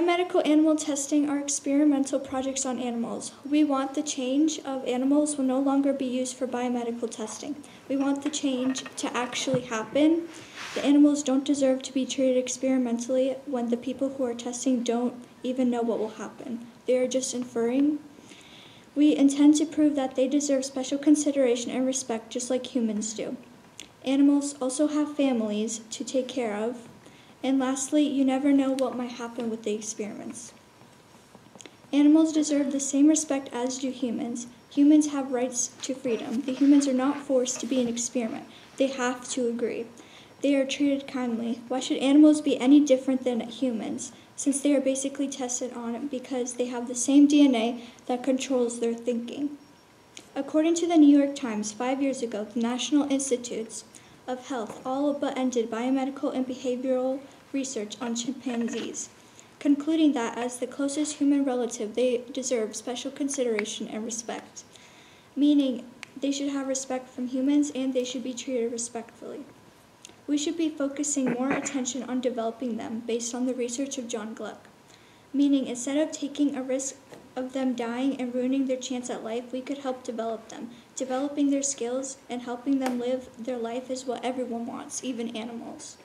Biomedical animal testing are experimental projects on animals. We want the change of animals will no longer be used for biomedical testing. We want the change to actually happen. The animals don't deserve to be treated experimentally when the people who are testing don't even know what will happen. They are just inferring. We intend to prove that they deserve special consideration and respect just like humans do. Animals also have families to take care of, and lastly, you never know what might happen with the experiments. Animals deserve the same respect as do humans. Humans have rights to freedom. The humans are not forced to be an experiment, they have to agree. They are treated kindly. Why should animals be any different than humans, since they are basically tested on because they have the same DNA that controls their thinking? According to the New York Times, five years ago, the National Institutes of Health all but ended biomedical and behavioral research on chimpanzees, concluding that as the closest human relative, they deserve special consideration and respect, meaning they should have respect from humans and they should be treated respectfully. We should be focusing more attention on developing them based on the research of John Gluck, meaning instead of taking a risk of them dying and ruining their chance at life, we could help develop them. Developing their skills and helping them live their life is what everyone wants, even animals.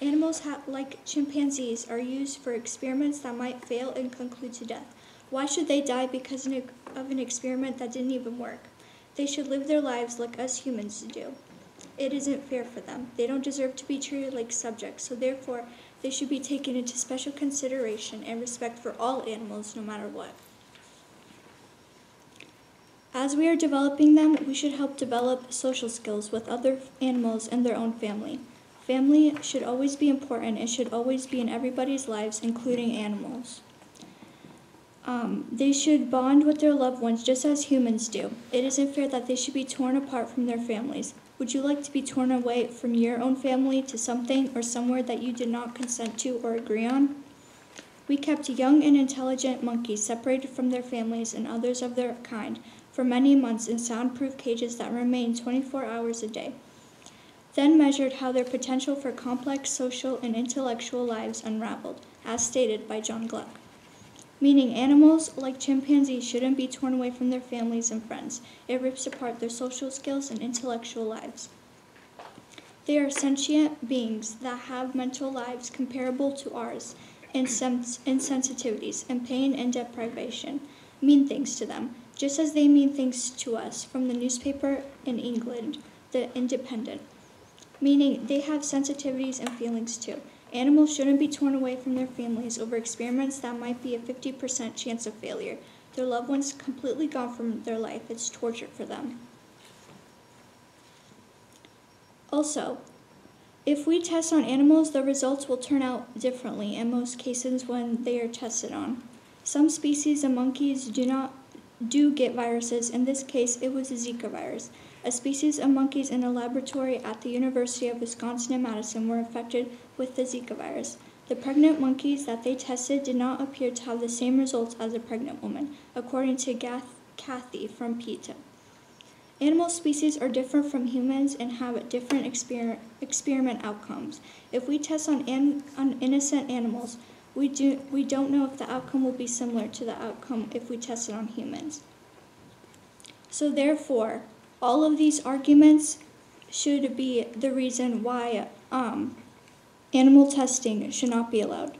Animals ha- like chimpanzees are used for experiments that might fail and conclude to death. Why should they die because of an experiment that didn't even work? They should live their lives like us humans do. It isn't fair for them. They don't deserve to be treated like subjects, so therefore, they should be taken into special consideration and respect for all animals, no matter what. As we are developing them, we should help develop social skills with other animals and their own family. Family should always be important and should always be in everybody's lives, including animals. Um, they should bond with their loved ones just as humans do. It isn't fair that they should be torn apart from their families. Would you like to be torn away from your own family to something or somewhere that you did not consent to or agree on? We kept young and intelligent monkeys separated from their families and others of their kind for many months in soundproof cages that remained 24 hours a day. Then measured how their potential for complex social and intellectual lives unraveled, as stated by John Gluck meaning animals like chimpanzees shouldn't be torn away from their families and friends. It rips apart their social skills and intellectual lives. They are sentient beings that have mental lives comparable to ours in, sens- in sensitivities and pain and deprivation mean things to them, just as they mean things to us from the newspaper in England, The Independent, meaning they have sensitivities and feelings too. Animals shouldn't be torn away from their families over experiments that might be a 50% chance of failure. Their loved ones completely gone from their life. It's torture for them. Also, if we test on animals, the results will turn out differently in most cases when they are tested on. Some species of monkeys do not do get viruses. In this case, it was a Zika virus. A species of monkeys in a laboratory at the University of Wisconsin in Madison were infected with the Zika virus. The pregnant monkeys that they tested did not appear to have the same results as a pregnant woman, according to Gath- Kathy from PETA. Animal species are different from humans and have different exper- experiment outcomes. If we test on, an- on innocent animals, we, do, we don't know if the outcome will be similar to the outcome if we test it on humans. So, therefore, all of these arguments should be the reason why um, animal testing should not be allowed.